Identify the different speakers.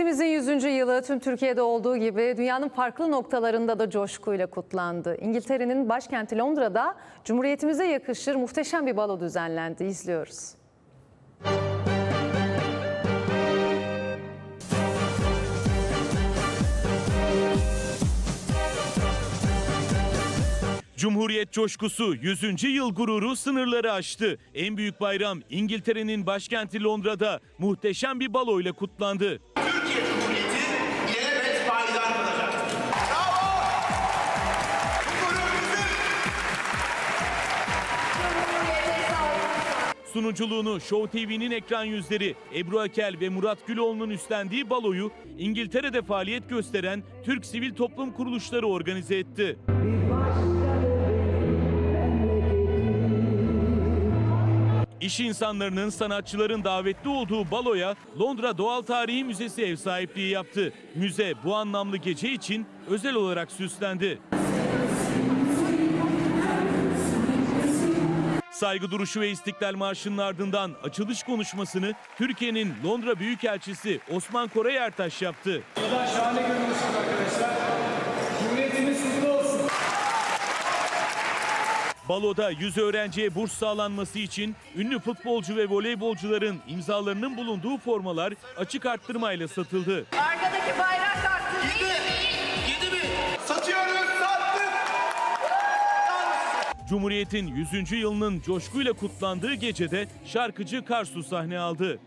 Speaker 1: Cumhuriyetimizin 100. yılı tüm Türkiye'de olduğu gibi dünyanın farklı noktalarında da coşkuyla kutlandı. İngiltere'nin başkenti Londra'da Cumhuriyetimize yakışır muhteşem bir balo düzenlendi. İzliyoruz.
Speaker 2: Cumhuriyet coşkusu 100. yıl gururu sınırları aştı. En büyük bayram İngiltere'nin başkenti Londra'da muhteşem bir baloyla kutlandı.
Speaker 3: Türkiye
Speaker 2: Sunuculuğunu Show TV'nin ekran yüzleri Ebru Akel ve Murat Güloğlu'nun üstlendiği baloyu İngiltere'de faaliyet gösteren Türk Sivil Toplum Kuruluşları organize etti. İş insanlarının, sanatçıların davetli olduğu baloya Londra Doğal Tarihi Müzesi ev sahipliği yaptı. Müze bu anlamlı gece için özel olarak süslendi. Saygı duruşu ve İstiklal Marşı'nın ardından açılış konuşmasını Türkiye'nin Londra Büyükelçisi Osman Koray Ertaş yaptı.
Speaker 4: Buradan şahane görünüyorsunuz arkadaşlar. Cumhuriyetimiz kutlu olsun.
Speaker 2: Baloda 100 öğrenciye burs sağlanması için ünlü futbolcu ve voleybolcuların imzalarının bulunduğu formalar açık arttırmayla satıldı.
Speaker 5: Arkadaki bayrak
Speaker 2: Cumhuriyet'in 100. yılının coşkuyla kutlandığı gecede şarkıcı Karsu sahne aldı.